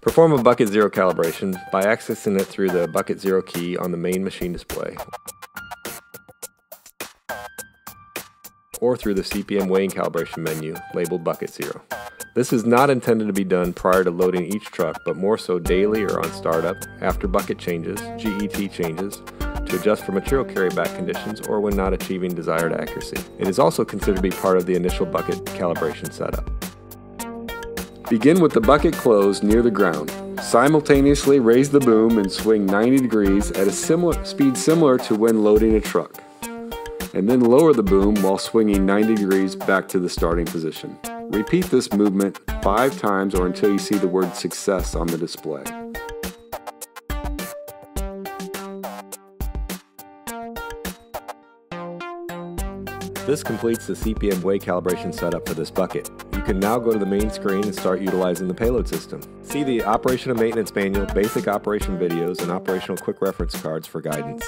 Perform a Bucket Zero calibration by accessing it through the Bucket Zero key on the main machine display or through the CPM weighing calibration menu labeled Bucket Zero. This is not intended to be done prior to loading each truck, but more so daily or on startup, after bucket changes, GET changes, to adjust for material carryback conditions or when not achieving desired accuracy. It is also considered to be part of the initial bucket calibration setup. Begin with the bucket closed near the ground. Simultaneously raise the boom and swing 90 degrees at a similar speed similar to when loading a truck. And then lower the boom while swinging 90 degrees back to the starting position. Repeat this movement five times or until you see the word success on the display. This completes the CPM weigh calibration setup for this bucket. You can now go to the main screen and start utilizing the payload system. See the Operation and Maintenance Manual, basic operation videos, and operational quick reference cards for guidance.